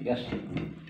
Obrigado.